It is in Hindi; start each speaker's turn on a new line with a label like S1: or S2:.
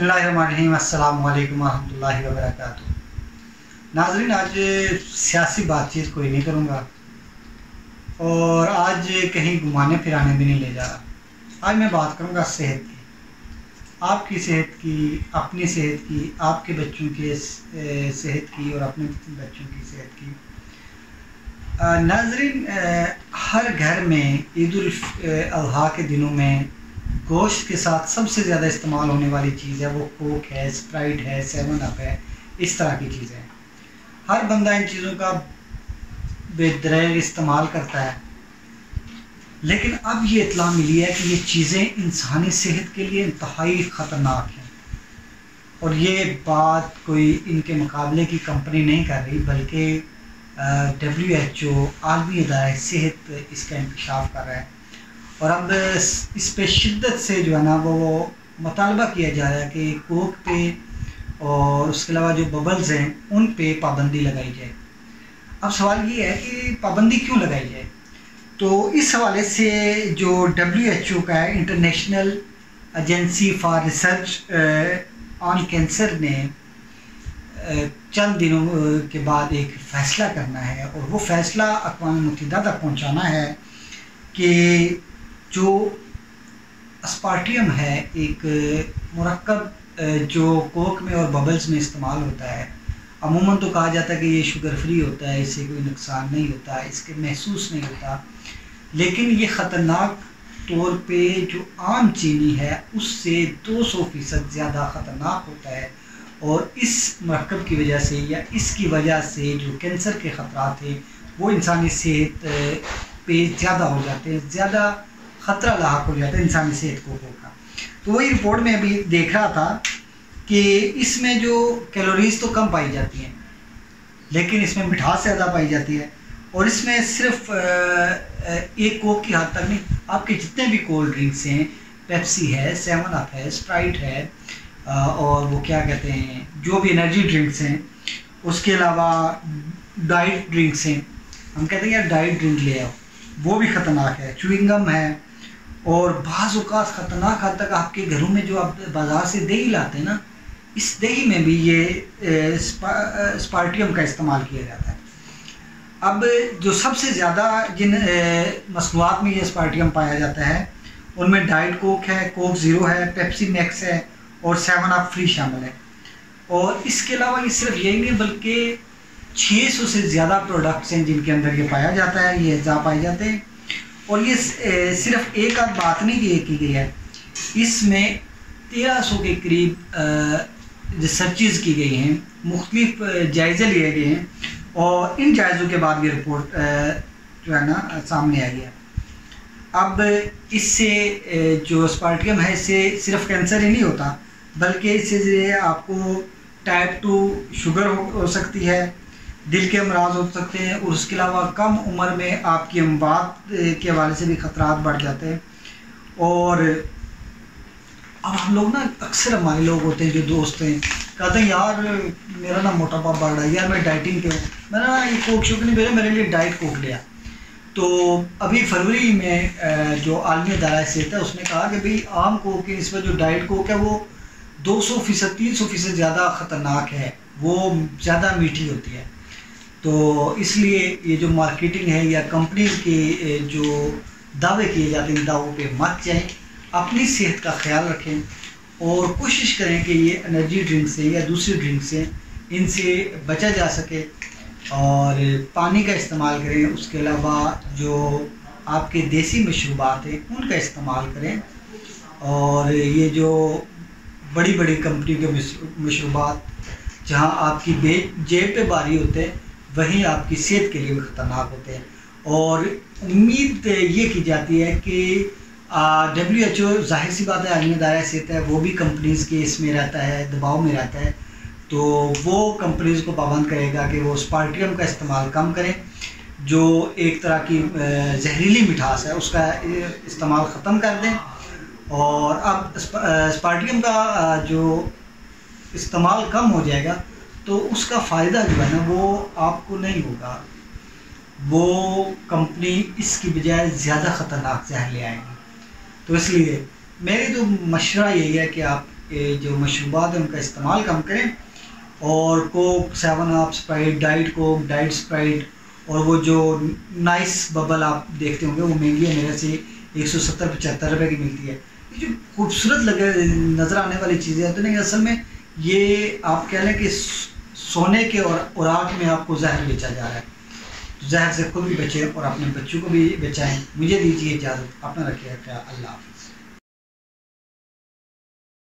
S1: वरहमल वबरक नाजरीन, आज सियासी बातचीत कोई नहीं करूँगा। और आज कहीं घुमाने फिराने भी नहीं ले जा रहा। आज मैं बात करूँगा सेहत की। आपकी सेहत की, अपनी सेहत की, आपके बच्चों के सेहत की और अपने बच्चों की सेहत की। नाजरीन हर घर में ईद अजहा के दिनों में गोश्त के साथ सबसे ज़्यादा इस्तेमाल होने वाली चीज़ है वो कोक है, स्प्राइट है, सेवन अप है, इस तरह की चीज़ें हैं। हर बंदा इन चीज़ों का बेदरेग इस्तेमाल करता है। लेकिन अब ये इतला मिली है कि ये चीज़ें इंसानी सेहत के लिए इंतहाई ख़तरनाक हैं। और ये बात कोई इनके मुकाबले की कंपनी नहीं कर रही, बल्कि डब्ल्यू एच ओ आलमी अदारा सेहत इसका इंकशाफ कर रहा है। और अब इस पर शिद्दत से जो है ना, वो मुतालबा किया जा रहा है कि कोक पे और उसके अलावा जो बबल्स हैं, उन पे पाबंदी लगाई जाए। अब सवाल ये है कि पाबंदी क्यों लगाई जाए? तो इस हवाले से जो डब्ल्यू एच ओ का है international agency for research on cancer ने चंद दिनों के बाद एक फ़ैसला करना है और वो फ़ैसला अकवा मुतहदा तक पहुँचाना है कि जो अस्पार्टियम है, एक मरकब जो कोक में और बबल्स में इस्तेमाल होता है। अमूमन तो कहा जाता है कि ये शुगर फ्री होता है, इससे कोई नुकसान नहीं होता, इसके महसूस नहीं होता। लेकिन ये ख़तरनाक तौर पे जो आम चीनी है, उससे 200 फ़ीसद ज़्यादा ख़तरनाक होता है और इस मरकब की वजह से या इसकी वजह से जो कैंसर के ख़तरा थे, वो इंसानी सेहत पे ज़्यादा हो जाते हैं। ज़्यादा ख़तरा लाक हो जाता है इंसानी सेहत को होगा तो वही रिपोर्ट में अभी देख रहा था कि इसमें जो कैलोरीज तो कम पाई जाती हैं, लेकिन इसमें मिठास ज़्यादा पाई जाती है और इसमें सिर्फ़ एक कोक की हद तक नहीं, आपके जितने भी कोल्ड ड्रिंक्स हैं पेप्सी है सेवन अप है स्प्राइट है और वो क्या कहते हैं, जो भी एनर्जी ड्रिंक्स हैं, उसके अलावा डाइट ड्रिंक्स हैं। हम कहते हैं, यार डाइट ड्रिंक ले आओ। वो भी ख़तरनाक है। चुविंगम है और बाज़ात ख़तरनाक हद तक आपके घरों में जो आप बाज़ार से दही लाते हैं ना, इस दही में भी ये स्पार्टियम का इस्तेमाल किया जाता है। अब जो सबसे ज़्यादा जिन मसनूआत में ये स्पार्टियम पाया जाता है, उनमें डाइट कोक है, कोक ज़ीरो है, पेप्सी मैक्स है और सेवन अप फ्री शामिल है। और इसके अलावा ये सिर्फ़ यही नहीं, बल्कि 600 से ज़्यादा प्रोडक्ट्स हैं जिनके अंदर ये पाया जाता है, ये अज्जा पाए जाते हैं। और ये सिर्फ़ एक आध बात नहीं की, की गई है। इसमें तेरह सौ के करीब रिसर्चेज की गई हैं मुख्तलिफ़ जायज़े लिए गए हैं और इन जायज़ों के बाद ये रिपोर्ट जो है ना सामने आई है। अब इससे जो स्पार्टियम है इससे सिर्फ़ कैंसर ही नहीं होता बल्कि इससे आपको टाइप टू शुगर हो, हो सकती है दिल के अमराज हो सकते हैं और उसके अलावा कम उम्र में आपकी अमवात के हवाले से भी ख़तरा बढ़ जाते हैं। और अब हम लोग ना अक्सर हमारे लोग होते हैं जो दोस्त हैं, कहते हैं, यार, मेरा ना मोटापा बढ़ रहा है, यार, मैं डाइटिंग पे हूँ। मैंने ना ये कोक शोक नहीं भेजा मेरे लिए डाइट कोक लिया तो अभी फरवरी में जो आलमी अदारा से था उसने कहा कि भाई, आम कोक की नस्बत जो डाइट कोक है, वो 200 फ़ीसद, तीन सौ फ़ीसद ज़्यादा ख़तरनाक है, वो ज़्यादा मीठी होती है। तो इसलिए ये जो मार्केटिंग है या कंपनीज़ के जो दावे किए जाते हैं, दावों पे मत जाएँ। अपनी सेहत का ख्याल रखें और कोशिश करें कि ये एनर्जी ड्रिंक से या दूसरी ड्रिंक से इनसे बचा जा सके और पानी का इस्तेमाल करें। उसके अलावा जो आपके देसी मशरूबात हैं, उनका इस्तेमाल करें और ये जो बड़ी बड़ी कंपनी के मशरूबात, जहाँ आपकी जेब पे बारी होते हैं वहीं आपकी सेहत के लिए भी ख़तरनाक होते हैं। और उम्मीद ये की जाती है कि डब्ल्यू एच ओ ज़ाहिर सी बात है आलमी दायरा सेहत है, वो भी कंपनीज़ के इसमें रहता है, दबाव में रहता है। तो वो कंपनीज़ को पाबंद करेगा कि वो स्पार्टियम का इस्तेमाल कम करें, जो एक तरह की जहरीली मिठास है, उसका इस्तेमाल ख़त्म कर दें। और अब स्पार्टियम का जो इस्तेमाल कम हो जाएगा तो उसका फ़ायदा जो है ना, वो आपको नहीं होगा। वो कंपनी इसकी बजाय ज़्यादा ख़तरनाक जहर ले आएगी। तो इसलिए मेरी तो मशरा यही है कि आप जो मशरूबात हैं, उनका इस्तेमाल कम करें और कोक सेवन आप Sprite diet Coke diet Sprite और वो जो नाइस बबल आप देखते होंगे, वो महँगी है, मेरे से एक सौ सत्तर, पचहत्तर रुपये की मिलती है। ये जो खूबसूरत लगे, नज़र आने वाली चीज़ें हैं तो नहीं, असल में ये आप कह लें कि सोने के और उराक में आपको जहर बेचा जा रहा है। तो जहर से खुद भी बचें और अपने बच्चों को भी बचाएँ। मुझे दीजिए इजाज़त। अपना रखिएगा अल्लाह हाफ़